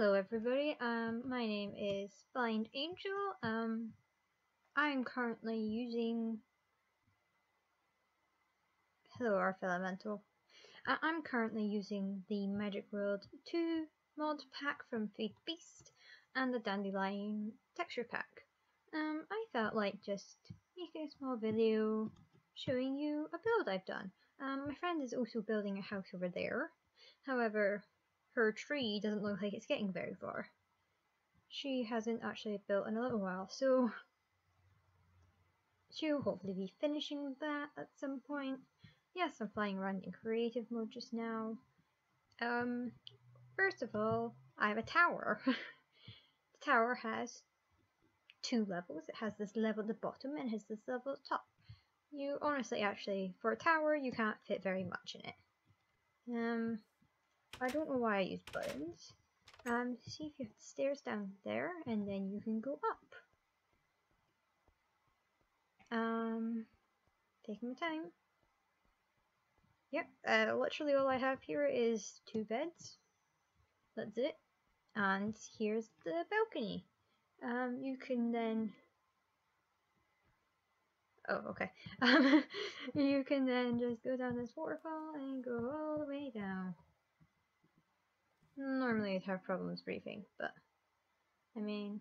Hello everybody, um, my name is Blind Angel, um, I'm currently using... Hello Earth Elemental. I I'm currently using the Magic World 2 mod pack from Feed Beast and the Dandelion texture pack. Um, I felt like just making a small video showing you a build I've done. Um, my friend is also building a house over there. However, her tree doesn't look like it's getting very far. She hasn't actually built in a little while, so she'll hopefully be finishing that at some point. Yes, I'm flying around in creative mode just now. Um, first of all, I have a tower. the tower has two levels. It has this level at the bottom and has this level at the top. You honestly, actually, for a tower, you can't fit very much in it. Um, I don't know why I use buttons. Um, see if you have stairs down there, and then you can go up. Um, taking my time. Yep, uh, literally all I have here is two beds. That's it. And here's the balcony. Um, you can then... Oh, okay. Um, you can then just go down this waterfall and go all the way down. Normally I'd have problems breathing, but I mean,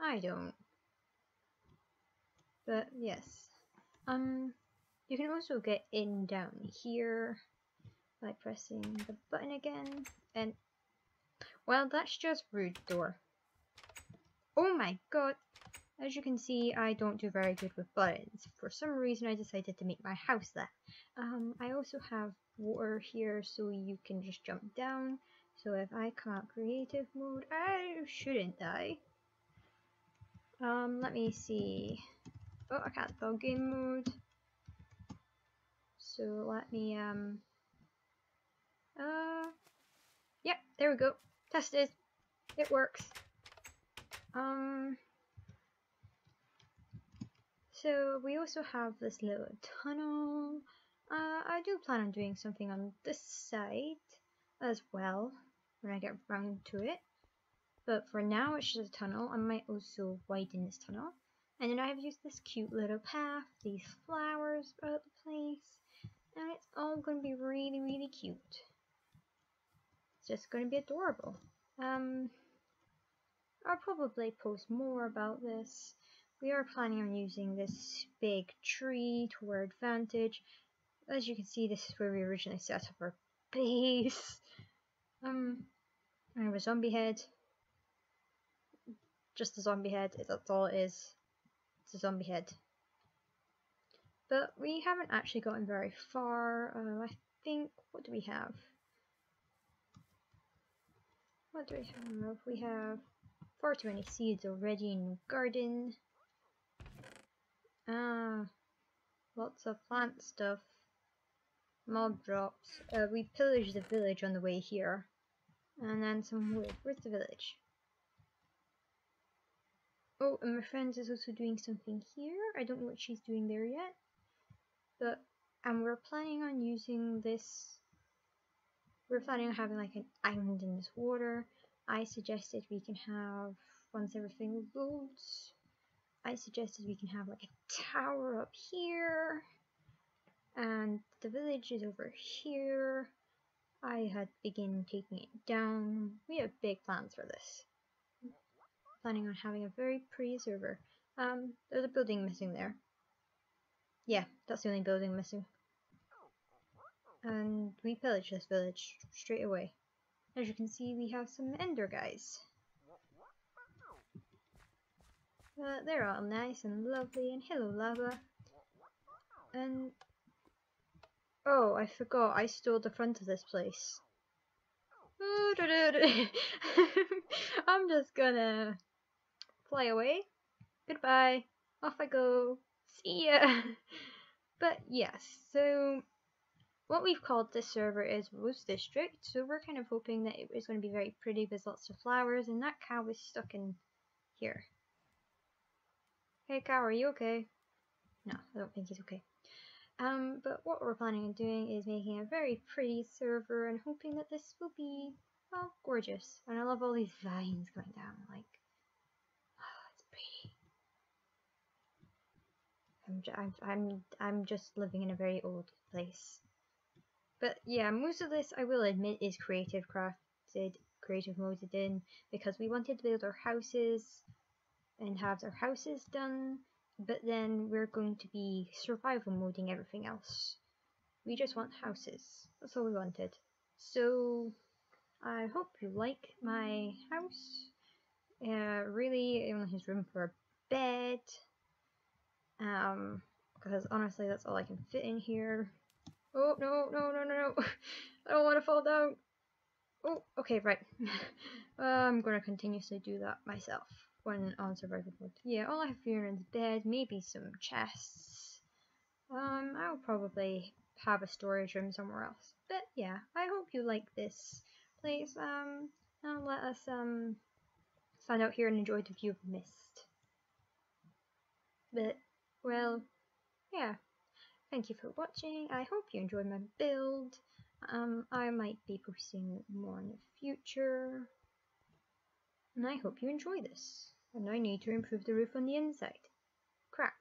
I don't. But yes, um, you can also get in down here by pressing the button again, and well, that's just rude door. Oh my god! As you can see, I don't do very good with buttons. For some reason, I decided to make my house there. Um, I also have water here, so you can just jump down so if I come out creative mode, I shouldn't die. Um, let me see. Oh, I can't spell game mode. So let me, um, uh, yep, there we go. Tested. It works. Um, so we also have this little tunnel. Uh, I do plan on doing something on this side as well when I get around to it. But for now it's just a tunnel. I might also widen this tunnel. And then I've used this cute little path, these flowers throughout the place. And it's all going to be really, really cute. It's just going to be adorable. Um, I'll probably post more about this. We are planning on using this big tree to our advantage. As you can see, this is where we originally set up our base. Um, I have a zombie head. Just a zombie head, that's all it is. It's a zombie head. But we haven't actually gotten very far. Uh, I think, what do we have? What do we have? We have far too many seeds already in the garden. Ah, lots of plant stuff. Mob drops. Uh, we pillaged the village on the way here. And then some wood. Where's the village? Oh, and my friend is also doing something here. I don't know what she's doing there yet. But, and we're planning on using this, we're planning on having like an island in this water. I suggested we can have, once everything loads, I suggested we can have like a tower up here. And the village is over here. I had begin taking it down. We have big plans for this. Planning on having a very pretty server. Um, there's a building missing there. Yeah, that's the only building missing. And we pillage this village straight away. As you can see, we have some ender guys. But they're all nice and lovely, and hello lava. And Oh, I forgot. I stole the front of this place. I'm just gonna fly away. Goodbye. Off I go. See ya. But yes, so what we've called this server is Rose District. So we're kind of hoping that it is going to be very pretty with lots of flowers. And that cow is stuck in here. Hey cow, are you okay? No, I don't think he's okay. Um, but what we're planning on doing is making a very pretty server and hoping that this will be Oh, gorgeous. And I love all these vines going down, like, oh, it's pretty. I'm, I'm, I'm, I'm just living in a very old place. But yeah, most of this, I will admit, is creative crafted, creative moded in, because we wanted to build our houses and have our houses done, but then we're going to be survival moding everything else. We just want houses. That's all we wanted. So I hope you like my house. Uh, really, only has room for a bed. Um, because honestly, that's all I can fit in here. Oh, no, no, no, no, no. I don't want to fall down. Oh, okay, right. I'm going to continuously do that myself when on survival mode. Yeah, all I have here is bed, maybe some chests. Um, I'll probably have a storage room somewhere else. But yeah, I hope you like this place. Um, now let us um stand out here and enjoy the view of the mist. But well, yeah. Thank you for watching. I hope you enjoyed my build. Um, I might be posting more in the future. And I hope you enjoy this. And I need to improve the roof on the inside. Crap.